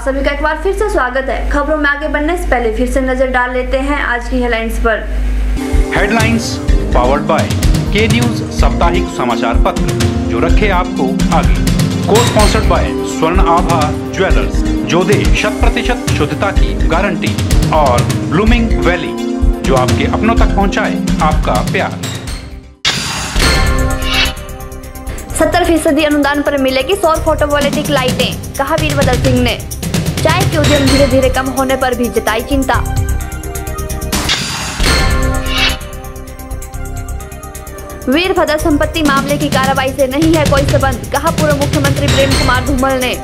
आप सभी का एक बार फिर से स्वागत है। खबरों में आगे बढ़ने से पहले फिर से नज़र डाल लेते हैं आज की हेडलाइंस पर। Headlines powered by K news साप्ताहिक समाचार पत्र जो रखे आपको आगे। को स्पॉन्सर्ड बाय स्वर्ण आभा ज्वेलर्स जो दे शत प्रतिशत शुद्धता की गारंटी और ब्लूमिंग वैली जो आपके अपनों तक पहुँचाए आपका प्यार। सत्तर फ़ीसदी अनुदान पर मिलेगी सौर फोटोवोल्टिक लाइटें कहा वीरभद्र सिंह ने। चाय के उद्यम धीरे धीरे कम होने पर भी जताई चिंता। वीरभद्र संपत्ति मामले की कार्रवाई से नहीं है कोई संबंध, कहा पूर्व मुख्यमंत्री प्रेम कुमार धूमल ने।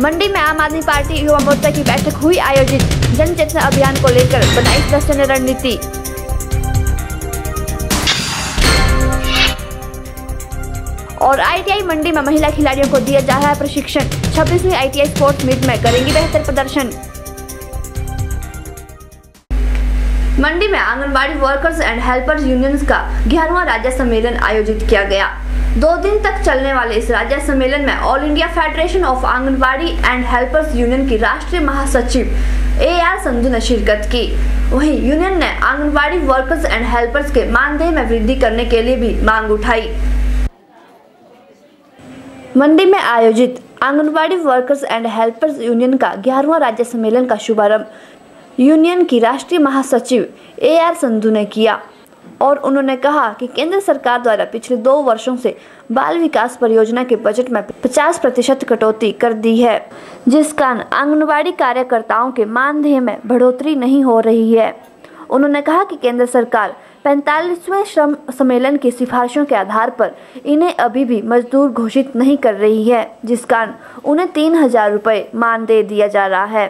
मंडी में आम आदमी पार्टी युवा मोर्चा की बैठक हुई आयोजित। जन चेतना अभियान को लेकर बनाई ट्रस्ट रणनीति। और आईटीआई मंडी में महिला खिलाड़ियों को दिया जा रहा है प्रशिक्षण। 26वीं आईटीआई स्पोर्ट्स मीट में करेंगी बेहतर प्रदर्शन। मंडी में anganwadi workers and helpers unions का ग्यारहवा राज्य सम्मेलन आयोजित किया गया। दो दिन तक चलने वाले इस राज्य सम्मेलन में all India federation of anganwadi and helpers union की राष्ट्रीय महासचिव ए आर संधु ने शिरकत की। वहीं यूनियन ने आंगनबाड़ी वर्कर्स एंड हेल्पर्स के मानदेय में वृद्धि करने के लिए भी मांग उठाई। मंडी में आयोजित anganwadi workers and helpers union का ग्यारहवा राज्य सम्मेलन का शुभारंभ यूनियन की राष्ट्रीय महासचिव ए आर संधु ने किया। और उन्होंने कहा कि केंद्र सरकार द्वारा पिछले दो वर्षों से बाल विकास परियोजना के बजट में 50 प्रतिशत कटौती कर दी है, जिस कारण आंगनबाड़ी कार्यकर्ताओं के मानदेय में बढ़ोतरी नहीं हो रही है। उन्होंने कहा कि केंद्र सरकार पैंतालीसवें श्रम सम्मेलन की सिफारिशों के आधार पर इन्हें अभी भी मजदूर घोषित नहीं कर रही है, जिस कारण उन्हें तीन हज़ार रुपये मानदेय दिया जा रहा है।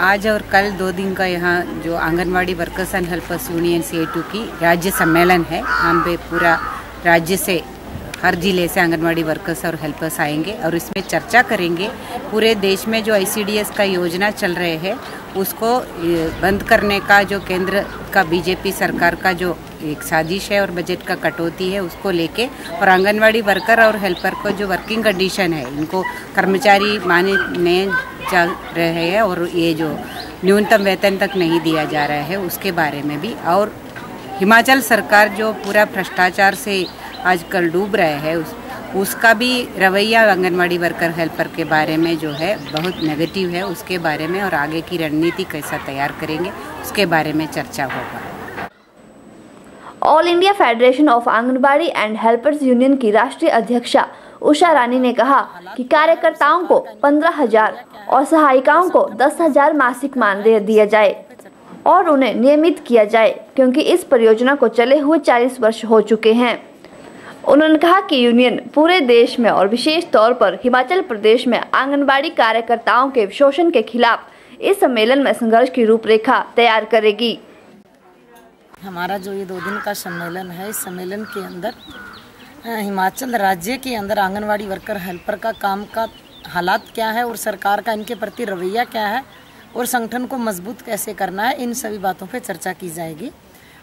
आज और कल दो दिन का यहाँ जो anganwadi workers and helpers union सी की राज्य सम्मेलन है हम पे पूरा राज्य से हर ज़िले से आंगनवाड़ी वर्कर्स और हेल्पर्स आएँगे और इसमें चर्चा करेंगे। पूरे देश में जो आईसीडीएस का योजना चल रहे हैं, उसको बंद करने का जो केंद्र का बीजेपी सरकार का जो एक साजिश है और बजट का कटौती है, उसको लेके और आंगनवाड़ी वर्कर और हेल्पर को जो वर्किंग कंडीशन है, इनको कर्मचारी माने जा रहे हैं और ये जो न्यूनतम वेतन तक नहीं दिया जा रहा है, उसके बारे में भी। और हिमाचल सरकार जो पूरा भ्रष्टाचार से आजकल डूब रहे हैं उस, उसका भी रवैया आंगनबाड़ी वर्कर हेल्पर के बारे में जो है बहुत नेगेटिव है, उसके बारे में और आगे की रणनीति कैसा तैयार करेंगे, उसके बारे में चर्चा होगा। All India federation of anganwadi and helpers union की राष्ट्रीय अध्यक्षा उषा रानी ने कहा कि कार्यकर्ताओं को पंद्रह हज़ार और सहायिकाओं को दस हज़ार मासिक मानदेय दिया जाए और उन्हें नियमित किया जाए, क्योंकि इस परियोजना को चले हुए 40 वर्ष हो चुके हैं। उन्होंने कहा कि यूनियन पूरे देश में और विशेष तौर पर हिमाचल प्रदेश में आंगनबाड़ी कार्यकर्ताओं के शोषण के खिलाफ इस सम्मेलन में संघर्ष की रूपरेखा तैयार करेगी। हमारा जो ये दो दिन का सम्मेलन है, इस सम्मेलन के अंदर हिमाचल राज्य के अंदर आंगनवाड़ी वर्कर, हेल्पर का काम का हालात क्या है और सरकार का इनके प्रति रवैया क्या है और संगठन को मज़बूत कैसे करना है, इन सभी बातों पर चर्चा की जाएगी।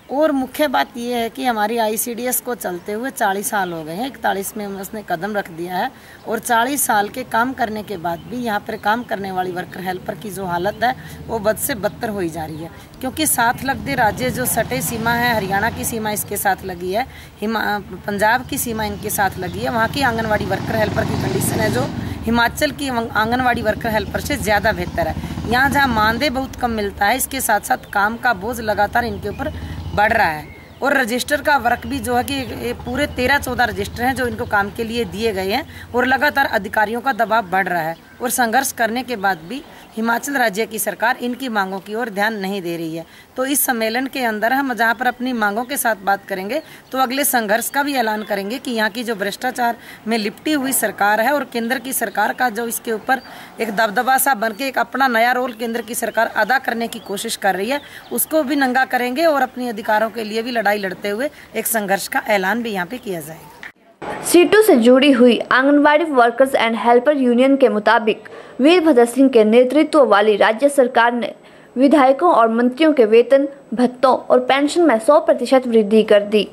और मुख्य बात यह है कि हमारी आईसीडीएस को चलते हुए 40 साल हो गए हैं। इकतालीस में उसने कदम रख दिया है और 40 साल के काम करने के बाद भी यहाँ पर काम करने वाली वर्कर हेल्पर की जो हालत है, वो बद से बदतर हो जा रही है। क्योंकि साथ लगते राज्य जो सटे सीमा है, हरियाणा की सीमा इसके साथ लगी है पंजाब की सीमा इनके साथ लगी है, वहाँ की आंगनबाड़ी वर्कर हेल्पर की कंडीशन है जो, हिमाचल की आंगनवाड़ी वर्कर हेल्पर से ज़्यादा बेहतर है। यहाँ जहाँ मानदेय बहुत कम मिलता है, इसके साथ साथ काम का बोझ लगातार इनके ऊपर बढ़ रहा है। और रजिस्टर का वर्क भी जो है कि पूरे तेरह चौदह रजिस्टर हैं जो इनको काम के लिए दिए गए हैं और लगातार अधिकारियों का दबाव बढ़ रहा है। और संघर्ष करने के बाद भी हिमाचल राज्य की सरकार इनकी मांगों की ओर ध्यान नहीं दे रही है। तो इस सम्मेलन के अंदर हम जहाँ पर अपनी मांगों के साथ बात करेंगे तो अगले संघर्ष का भी ऐलान करेंगे कि यहाँ की जो भ्रष्टाचार में लिपटी हुई सरकार है और केंद्र की सरकार का जो इसके ऊपर एक दबदबा सा बन के एक अपना नया रोल केंद्र की सरकार अदा करने की कोशिश कर रही है, उसको भी नंगा करेंगे और अपने अधिकारों के लिए भी लड़ाई लड़ते हुए एक संघर्ष का ऐलान भी यहाँ पे किया जाएगा। सीटों से जुड़ी हुई anganwadi workers and helper union के मुताबिक वीरभद्र सिंह के नेतृत्व वाली राज्य सरकार ने विधायकों और मंत्रियों के वेतन, भत्तों और पेंशन में 100 प्रतिशत वृद्धि कर दी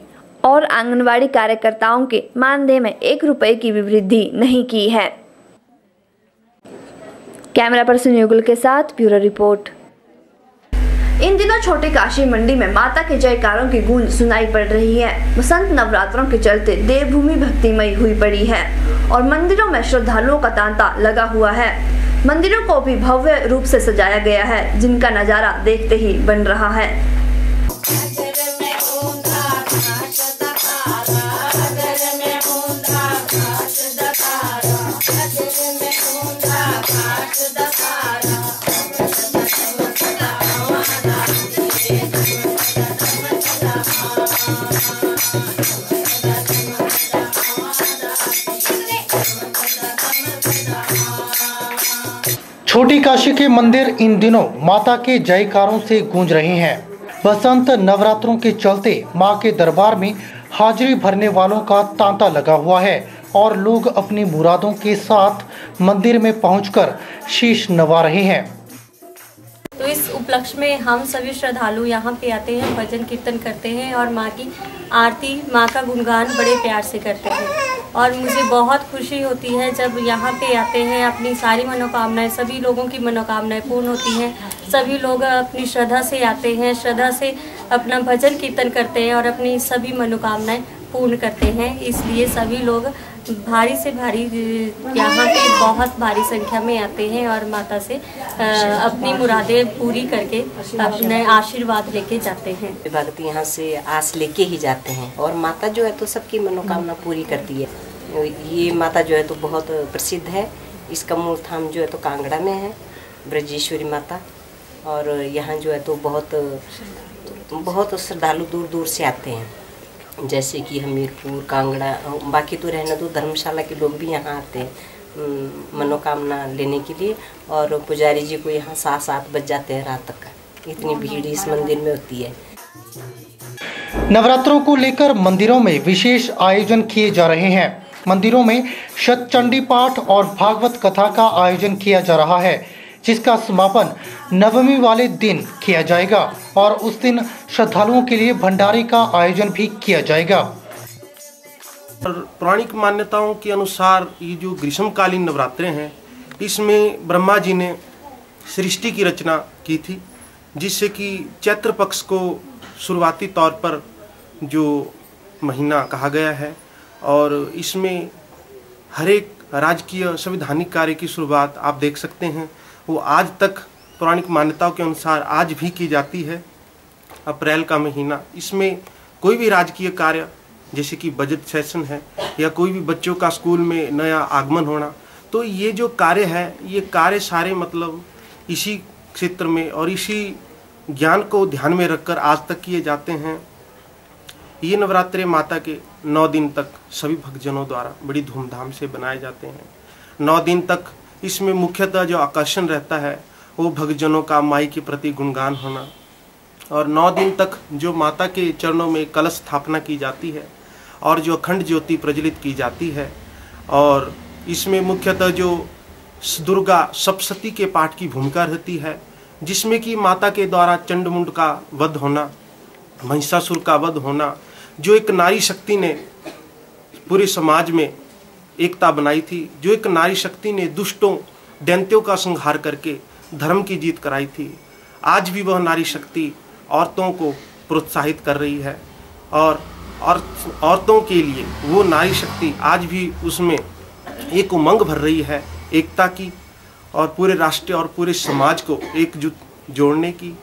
और आंगनवाड़ी कार्यकर्ताओं के मानदेय में एक रुपए की भी वृद्धि नहीं की है। कैमरा पर्सन युगल के साथ ब्यूरो रिपोर्ट। इन दिनों छोटी काशी मंडी में माता के जयकारों की गूंज सुनाई पड़ रही है। बसंत नवरात्रों के चलते देवभूमि भक्तिमय हुई पड़ी है और मंदिरों में श्रद्धालुओं का तांता लगा हुआ है। मंदिरों को भी भव्य रूप से सजाया गया है, जिनका नज़ारा देखते ही बन रहा है। छोटी काशी के मंदिर इन दिनों माता के जयकारों से गूंज रहे हैं। बसंत नवरात्रों के चलते माँ के दरबार में हाजिरी भरने वालों का तांता लगा हुआ है और लोग अपनी मुरादों के साथ मंदिर में पहुंचकर शीश नवा रहे हैं। तो इस उपलक्ष्य में हम सभी श्रद्धालु यहाँ पे आते हैं, भजन कीर्तन करते हैं और माँ की आरती, माँ का गुणगान बड़े प्यार से करते हैं। और मुझे बहुत खुशी होती है जब यहाँ पे आते हैं, अपनी सारी मनोकामनाएँ, सभी लोगों की मनोकामनाएँ पूर्ण होती हैं। सभी लोग अपनी श्रद्धा से आते हैं, श्रद्धा से अपना भजन कीर्तन करते हैं और अपनी सभी मनोकामनाएँ पूर्ण करते हैं। इसलिए सभी लोग भारी से भारी यहाँ पे बहुत भारी संख्या में आते हैं और माता से अपनी मुरादें पूरी करके अपने आशीर्वाद लेके जाते हैं। भक्त यहाँ से आस लेके ही जाते हैं और माता जो है तो सबकी मनोकामना पूरी करती है। ये माता जो है तो बहुत प्रसिद्ध है। इसका मूल धाम जो है तो कांगड़ा में है, ब्रजेश्वरी माता। और यहाँ जो है तो बहुत बहुत श्रद्धालु दूर दूर से आते हैं। जैसे कि हमीरपुर कांगड़ा बाकी तो रहना तो धर्मशाला के लोग भी यहाँ आते हैं मनोकामना लेने के लिए। और पुजारी जी को यहाँ सात सात बज जाते हैं रात तक। इतनी भीड़ इस मंदिर में होती है। नवरात्रों को लेकर मंदिरों में विशेष आयोजन किए जा रहे हैं। मंदिरों में शतचंडी पाठ और भागवत कथा का आयोजन किया जा रहा है, जिसका समापन नवमी वाले दिन किया जाएगा। और उस दिन श्रद्धालुओं के लिए भंडारे का आयोजन भी किया जाएगा। पौराणिक मान्यताओं के अनुसार ये जो ग्रीष्मकालीन नवरात्रे हैं, इसमें ब्रह्मा जी ने सृष्टि की रचना की थी, जिससे कि चैत्र पक्ष को शुरुआती तौर पर जो महीना कहा गया है और इसमें हर एक राजकीय संवैधानिक कार्य की शुरुआत आप देख सकते हैं, वो आज तक पौराणिक मान्यताओं के अनुसार आज भी की जाती है। अप्रैल का महीना, इसमें कोई भी राजकीय कार्य, जैसे कि बजट सेशन है, या कोई भी बच्चों का स्कूल में नया आगमन होना तो ये जो कार्य है, ये कार्य सारे मतलब इसी क्षेत्र में और इसी ज्ञान को ध्यान में रखकर आज तक किए जाते हैं। ये नवरात्रे माता के नौ दिन तक सभी भक्तजनों द्वारा बड़ी धूमधाम से बनाए जाते हैं। नौ दिन तक इसमें मुख्यतः जो आकर्षण रहता है, वो भक्तजनों का माई के प्रति गुणगान होना और नौ दिन तक जो माता के चरणों में कलश स्थापना की जाती है और जो अखंड ज्योति प्रज्वलित की जाती है और इसमें मुख्यतः जो दुर्गा सप्तशती के पाठ की भूमिका रहती है, जिसमें कि माता के द्वारा चंडमुंड का वध होना, महिषासुर का वध होना, जो एक नारी शक्ति ने पूरे समाज में एकता बनाई थी, जो एक नारी शक्ति ने दुष्टों, दैंत्यों का संहार करके धर्म की जीत कराई थी, आज भी वह नारी शक्ति औरतों को प्रोत्साहित कर रही है और और औरतों के लिए वो नारी शक्ति आज भी उसमें एक उमंग भर रही है एकता की और पूरे राष्ट्र और पूरे समाज को एकजुट जोड़ने की।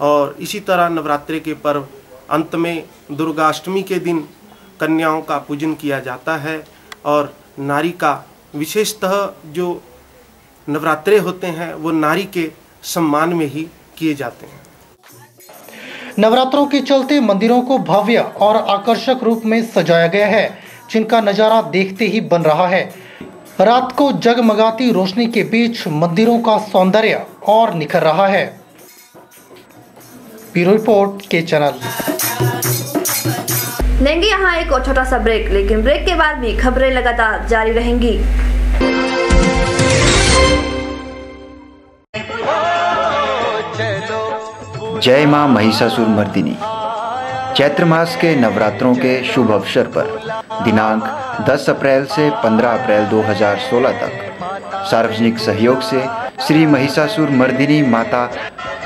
और इसी तरह नवरात्रि के पर्व अंत में दुर्गाष्टमी के दिन कन्याओं का पूजन किया जाता है और नारी का विशेषतः जो नवरात्रे होते हैं वो नारी के सम्मान में ही किए जाते हैं। नवरात्रों के चलते मंदिरों को भव्य और आकर्षक रूप में सजाया गया है, जिनका नज़ारा देखते ही बन रहा है। रात को जगमगाती रोशनी के बीच मंदिरों का सौंदर्य और निखर रहा है। रिपोर्ट, के चैनल। लेंगे यहाँ एक और छोटा सा ब्रेक, लेकिन ब्रेक के बाद भी खबरें लगातार जारी रहेंगी। जय माँ महिषासुर मर्दिनी। चैत्र मास के नवरात्रों के शुभ अवसर पर दिनांक 10 अप्रैल से 15 अप्रैल 2016 तक सार्वजनिक सहयोग से श्री महिषासुर मर्दिनी माता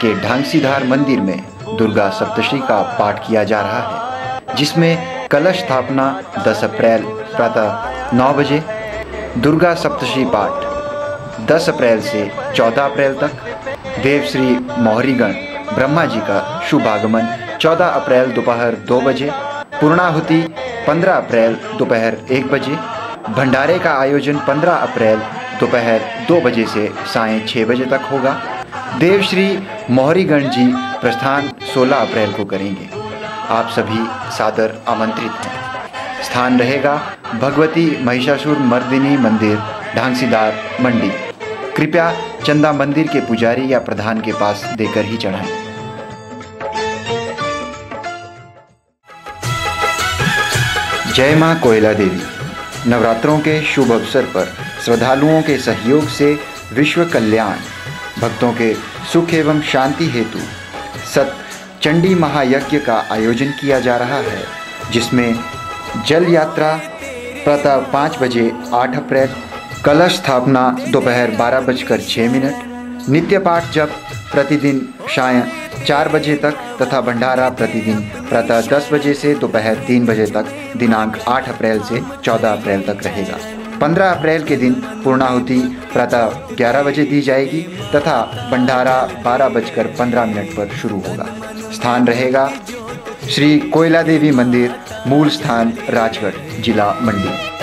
के ढांगसीधार मंदिर में दुर्गा सप्तशी का पाठ किया जा रहा है, जिसमें कलश स्थापना 10 अप्रैल प्रातः 9 बजे, दुर्गा सप्तशी पाठ 10 अप्रैल से 14 अप्रैल तक देव श्री मोहरीगण ब्रह्मा जी का शुभ आगमन 14 अप्रैल दोपहर दो बजे, पूर्णाहुति 15 अप्रैल दोपहर एक बजे, भंडारे का आयोजन 15 अप्रैल दोपहर दो बजे से सायं छः बजे तक होगा। देवश्री मोहरीगण जी प्रस्थान 16 अप्रैल को करेंगे। आप सभी सादर आमंत्रित हैं। स्थान रहेगा भगवती महिषासुर मर्दिनी मंदिर ढांसीदार मंडी। कृपया चंदा मंदिर के पुजारी या प्रधान के पास देकर ही चढ़ाएँ। जय माँ कोयला देवी। नवरात्रों के शुभ अवसर पर श्रद्धालुओं के सहयोग से विश्व कल्याण, भक्तों के सुख एवं शांति हेतु सत चंडी महायज्ञ का आयोजन किया जा रहा है, जिसमें जल यात्रा प्रातः पाँच बजे आठ अप्रैल कलश स्थापना दोपहर बारह बजकर छः मिनट, नित्य पाठ जब प्रतिदिन शाय चार बजे तक तथा भंडारा प्रतिदिन प्रातः दस बजे से दोपहर तीन बजे तक, दिनांक आठ अप्रैल से चौदह अप्रैल तक रहेगा। पंद्रह अप्रैल के दिन पूर्णाहुति प्रातः ग्यारह बजे दी जाएगी तथा भंडारा बारह बजकर पंद्रह मिनट पर शुरू होगा। स्थान रहेगा श्री कोयला देवी मंदिर, मूल स्थान राजगढ़, जिला मंडी।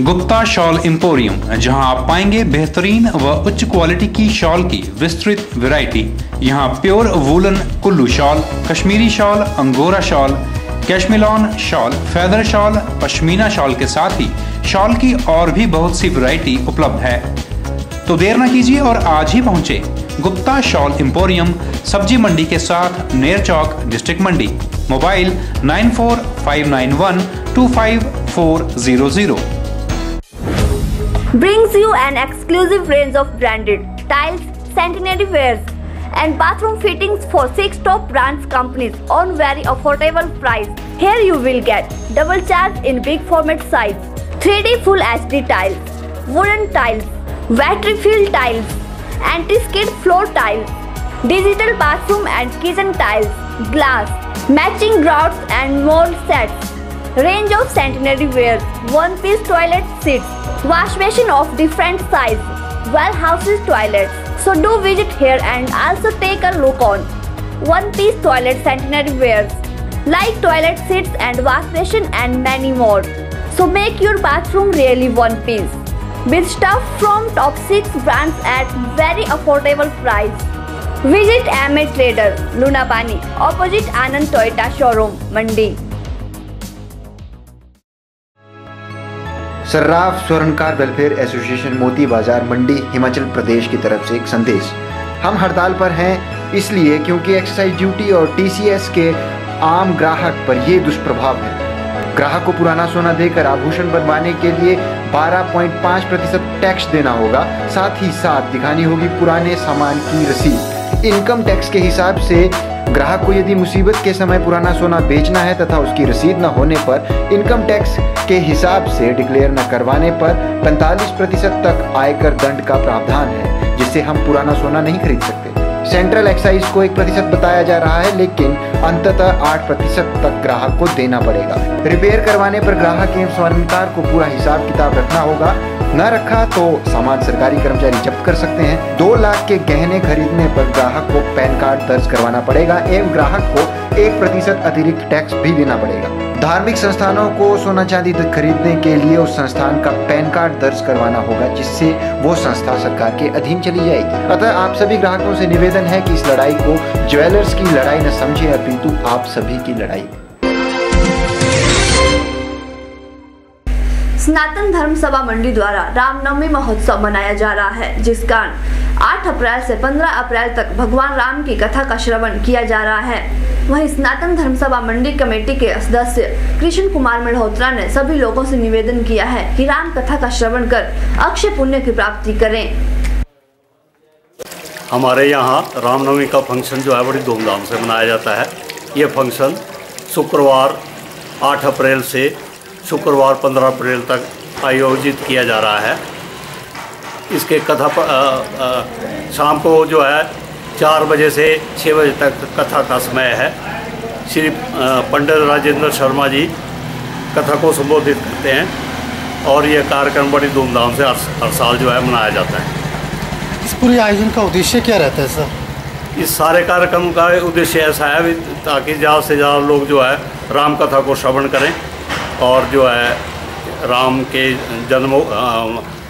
गुप्ता शॉल एम्पोरियम, जहाँ आप पाएँगे बेहतरीन व उच्च क्वालिटी की शॉल की विस्तृत वैरायटी। यहाँ pure woollen Kullu shawl, Kashmiri shawl, angora shawl, cashmilon shawl, feather shawl, pashmina shawl के साथ ही शॉल की और भी बहुत सी वैरायटी उपलब्ध है। तो देर न कीजिए और आज ही पहुँचे गुप्ता शॉल एम्पोरियम, सब्ज़ी मंडी के साथ Ner Chowk, district Mandi. Mobile nine four five nine one two five four zero zero. Brings you an exclusive range of branded tiles, centenary wares, and bathroom fittings for six top brands companies on very affordable price. Here you will get double charge in big format size, 3D full HD tiles, wooden tiles, battery tiles, anti-skid floor tiles, digital bathroom and kitchen tiles, glass, matching grouts and mold sets, range of centenary ware, one-piece toilet seats, wash basin of different size, well houses toilets. So do visit here and also take a look on one-piece toilet centenary wares like toilet seats and wash basin and many more. So make your bathroom really one piece with stuff from top 6 brands at very affordable price. Visit MA Trader, Lunapani, opposite Anand Toyota showroom, Mandi. Sarraf Swarnkar welfare association Moti Bazaar, Mandi, Himachal Pradesh की तरफ़ से एक संदेश। हम हड़ताल पर हैं, इसलिए क्योंकि एक्सरसाइज ड्यूटी और टीसीएस के आम ग्राहक पर ये दुष्प्रभाव है। ग्राहक को पुराना सोना देकर आभूषण बनवाने के लिए 12.5 प्रतिशत टैक्स देना होगा, साथ ही साथ दिखानी होगी पुराने सामान की रसीद। इनकम टैक्स के हिसाब से ग्राहक को यदि मुसीबत के समय पुराना सोना बेचना है तथा उसकी रसीद न होने पर इनकम टैक्स के हिसाब से डिक्लेयर न करवाने पर 45 प्रतिशत तक आयकर दंड का प्रावधान है, जिससे हम पुराना सोना नहीं खरीद सकते। सेंट्रल एक्साइज को एक प्रतिशत बताया जा रहा है, लेकिन अंततः आठ प्रतिशत तक ग्राहक को देना पड़ेगा। रिपेयर करवाने पर ग्राहक एवं स्वर्णकार को पूरा हिसाब किताब रखना होगा। न रखा तो सामान सरकारी कर्मचारी जब्त कर सकते हैं। दो लाख के गहने खरीदने पर ग्राहक को पैन कार्ड दर्ज करवाना पड़ेगा एवं ग्राहक को एक प्रतिशत अतिरिक्त टैक्स भी देना पड़ेगा। धार्मिक संस्थानों को सोना चांदी खरीदने के लिए उस संस्थान का पैन कार्ड दर्ज करवाना होगा, जिससे वो संस्था सरकार के अधीन चली जाएगी। अतः आप सभी ग्राहकों से निवेदन है कि इस लड़ाई को ज्वेलर्स की लड़ाई न समझे अपितु आप सभी की लड़ाई। सनातन धर्म सभा मंडी द्वारा रामनवमी महोत्सव मनाया जा रहा है, जिस कारण 8 अप्रैल से 15 अप्रैल तक भगवान राम की कथा का श्रवण किया जा रहा है। वहीं स्नातन धर्म सभा मंडी कमेटी के सदस्य कृष्ण कुमार मल्होत्रा ने सभी लोगों से निवेदन किया है कि राम कथा का श्रवण कर अक्षय पुण्य की प्राप्ति करें। हमारे यहाँ रामनवमी का फ़ंक्शन जो है, बड़ी धूमधाम से मनाया जाता है। ये फ़ंक्शन शुक्रवार 8 अप्रैल से शुक्रवार 15 अप्रैल तक आयोजित किया जा रहा है। इसके कथा शाम को जो है चार बजे से छः बजे तक कथा का समय है। श्री पंडित राजेंद्र शर्मा जी कथा को संबोधित करते हैं और यह कार्यक्रम बड़ी धूमधाम से हर, साल जो है मनाया जाता है। इस पूरे आयोजन का उद्देश्य क्या रहता है सर? इस सारे कार्यक्रम का उद्देश्य ऐसा है ताकि ज़्यादा से ज़्यादा लोग जो है राम कथा को श्रवण करें और जो है राम के जन्म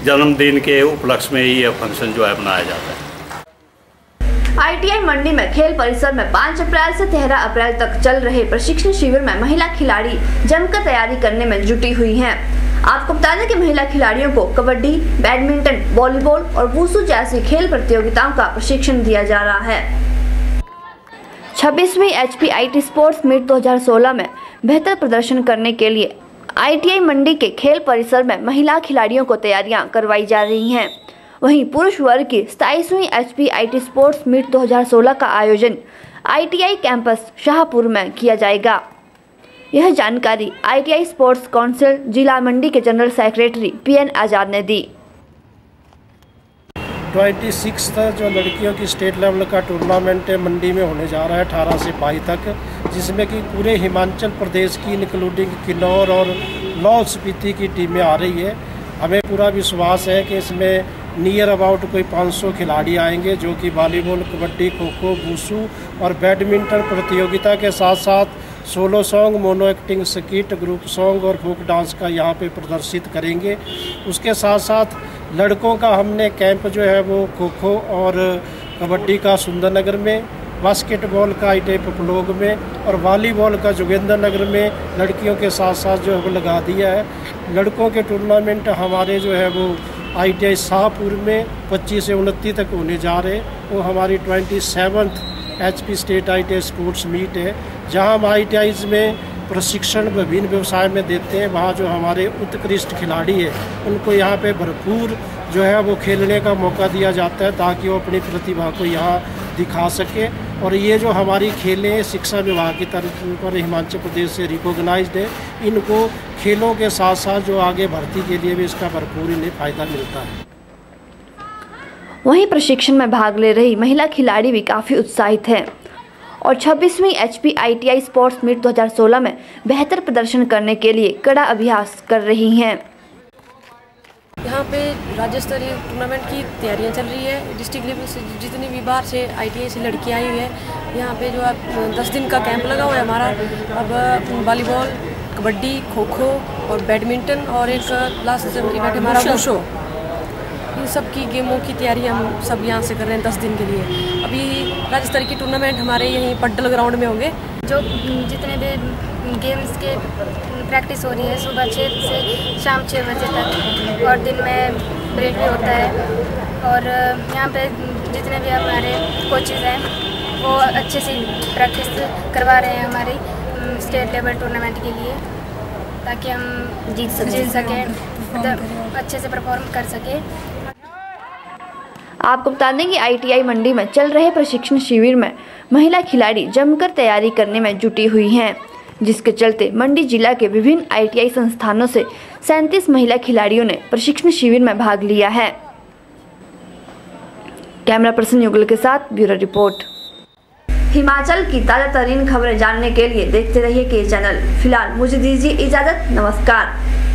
जन्मदिन के उपलक्ष्य में ही यह फ़ंक्शन जो है मनाया जाता है आईटीआई मंडी में खेल परिसर में 5 अप्रैल से 13 अप्रैल तक चल रहे प्रशिक्षण शिविर में महिला खिलाड़ी जमकर तैयारी करने में जुटी हुई हैं। आपको बता दें कि महिला खिलाड़ियों को कबड्डी, बैडमिंटन, वॉलीबॉल और वूसू जैसी खेल प्रतियोगिताओं का प्रशिक्षण दिया जा रहा है छब्बीसवीं H P I T sports meet 2016 में बेहतर प्रदर्शन करने के लिए आईटीआई मंडी के खेल परिसर में महिला खिलाड़ियों को तैयारियाँ करवाई जा रही हैं। वहीं पुरुष वर्ग की सताईसवीं एच पी स्पोर्ट्स मीट 2016 का आयोजन आईटीआई कैंपस शाहपुर में किया जाएगा। यह जानकारी आईटीआई स्पोर्ट्स काउंसिल जिला मंडी के जनरल सेक्रेटरी पीएन आज़ाद ने दी। ट्वेंटी सिक्स जो लड़कियों की स्टेट लेवल का टूर्नामेंट है मंडी में होने जा रहा है, अठारह से बाईस तक, जिसमें कि पूरे हिमाचल प्रदेश की इंक्लूडिंग किन्नौर और लाहौल स्पीति की टीमें आ रही है। हमें पूरा विश्वास है कि इसमें नियर अबाउट कोई 500 खिलाड़ी आएँगे, जो कि वॉलीबॉल, कबड्डी खो खो वूसू और बैडमिंटन प्रतियोगिता के साथ साथ solo song, mono acting, skit, group song और फोक डांस का यहाँ पे प्रदर्शित करेंगे। उसके साथ साथ लड़कों का हमने कैंप जो है वो खो खो और कबड्डी का सुंदरनगर में बास्केटबॉल का आई पपलोग में और वॉलीबॉल का जोगेंद्र नगर में लड़कियों के साथ साथ जो है वो लगा दिया है। लड़कों के टूर्नामेंट हमारे जो है वो आई टी आई शाहपुर में 25 से उनतीस तक होने जा रहे वो हमारी twenty seventh H P state I T I sports meet है, जहाँ हम आई टी आईज में प्रशिक्षण विभिन्न व्यवसाय में देते हैं। वहाँ जो हमारे उत्कृष्ट खिलाड़ी है, उनको यहाँ पे भरपूर जो है वो खेलने का मौका दिया जाता है ताकि वो अपनी प्रतिभा को यहाँ दिखा सके। और ये जो हमारी खेलें शिक्षा विभाग की तरफ़ पर हिमाचल प्रदेश से रिकॉग्नाइज्ड है, इनको खेलों के साथ साथ जो आगे भर्ती के लिए भी इसका भरपूर इन्हें फ़ायदा मिलता है। वहीं प्रशिक्षण में भाग ले रही महिला खिलाड़ी भी काफ़ी उत्साहित हैं। और 26वीं H P I T I sports meet 2016 में बेहतर प्रदर्शन करने के लिए कड़ा अभ्यास कर रही हैं। यहाँ पे राज्य स्तरीय टूर्नामेंट की तैयारियाँ चल रही है। डिस्ट्रिक्ट लेवल से जितनी भी बाहर से आईटीआई से लड़कियाँ आई हुई है यहाँ पे जो है दस दिन का कैंप लगा हुआ है हमारा। अब वॉलीबॉल कबड्डी खो खो और बैडमिंटन और एक लास्ट इवेंट हमारा वुशो इन सब की गेमों की तैयारी हम सब यहाँ से कर रहे हैं दस दिन के लिए। अभी राज्य स्तरीय की टूर्नामेंट हमारे यहीं पड्डल ग्राउंड में होंगे। जो जितने भी गेम्स के प्रैक्टिस हो रही है सुबह छः से शाम छः बजे तक और दिन में ब्रेक भी होता है। और यहाँ पे जितने भी हमारे कोचेज़ हैं वो अच्छे से प्रैक्टिस करवा रहे हैं हमारी स्टेट लेवल टूर्नामेंट के लिए ताकि हम जीत सकें। जीत सकें मतलब अच्छे से परफॉर्म कर सकें। आपको बता दें कि आईटीआई मंडी में चल रहे प्रशिक्षण शिविर में महिला खिलाड़ी जमकर तैयारी करने में जुटी हुई हैं, जिसके चलते मंडी जिला के विभिन्न आईटीआई संस्थानों से सैंतीस महिला खिलाड़ियों ने प्रशिक्षण शिविर में भाग लिया है। कैमरा पर्सन युगल के साथ ब्यूरो रिपोर्ट। हिमाचल की ताज़ा तरीन खबरें जानने के लिए देखते रहिए के चैनल। फ़िलहाल मुझे दीजिए इजाज़त। नमस्कार।